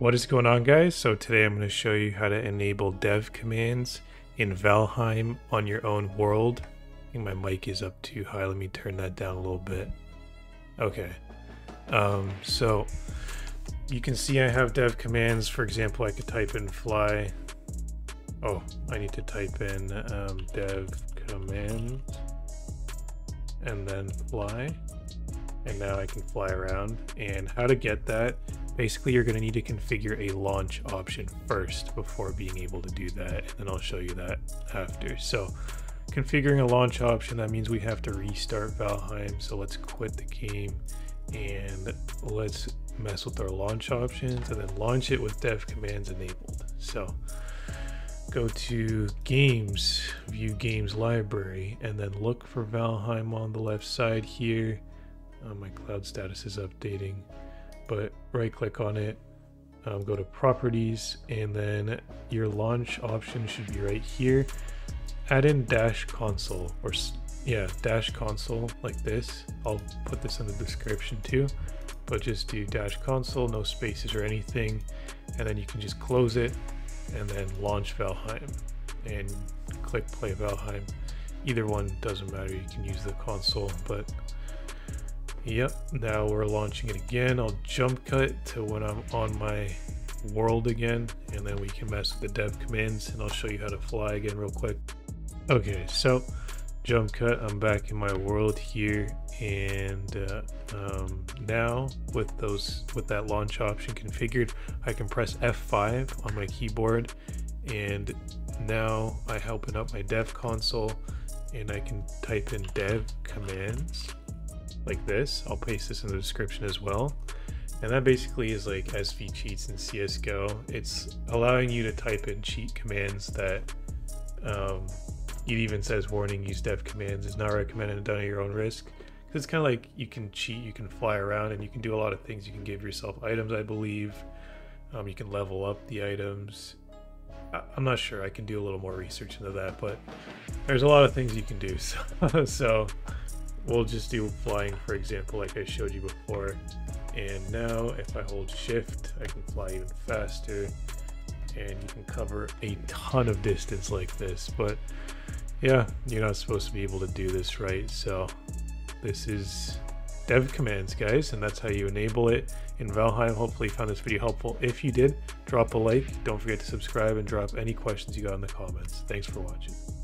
What is going on guys? So today I'm going to show you how to enable dev commands in Valheim on your own world. I think my mic is up too high. Let me turn that down a little bit. Okay. Um, so you can see I have dev commands. For example, I could type in fly. Oh, I need to type in um, dev command and then fly. And now I can fly around. And how to get that Basically, you're going to need to configure a launch option first before being able to do that, and then I'll show you that after. So configuring a launch option, that means we have to restart Valheim. So let's quit the game and let's mess with our launch options and then launch it with dev commands enabled. So go to games, view games library, and then look for Valheim on the left side here. Uh, my cloud status is updating but right click on it, um, go to properties, and then your launch option should be right here. Add in dash console or yeah, dash console like this. I'll put this in the description too, but just do dash console, no spaces or anything. And then you can just close it and then launch Valheim and click play Valheim. Either one doesn't matter. You can use the console, but Yep, now we're launching it again. I'll jump cut to when I'm on my world again, and then we can mess with the dev commands, and I'll show you how to fly again real quick. Okay, so jump cut, I'm back in my world here, and uh, um, now with those with that launch option configured, I can press F5 on my keyboard, and now I open up my dev console, and I can type in dev commands like this. I'll paste this in the description as well. And that basically is like SV cheats in CSGO. It's allowing you to type in cheat commands that um, it even says warning use dev commands is not recommended and done at your own risk. Cause it's kind of like you can cheat, you can fly around, and you can do a lot of things. You can give yourself items, I believe. Um, you can level up the items. I, am not sure. I can do a little more research into that, but there's a lot of things you can do. So, so we'll just do flying, for example, like I showed you before. And now if I hold shift, I can fly even faster and you can cover a ton of distance like this. But yeah, you're not supposed to be able to do this, right? So this is dev commands, guys, and that's how you enable it in Valheim. Hopefully you found this video helpful. If you did, drop a like. Don't forget to subscribe and drop any questions you got in the comments. Thanks for watching.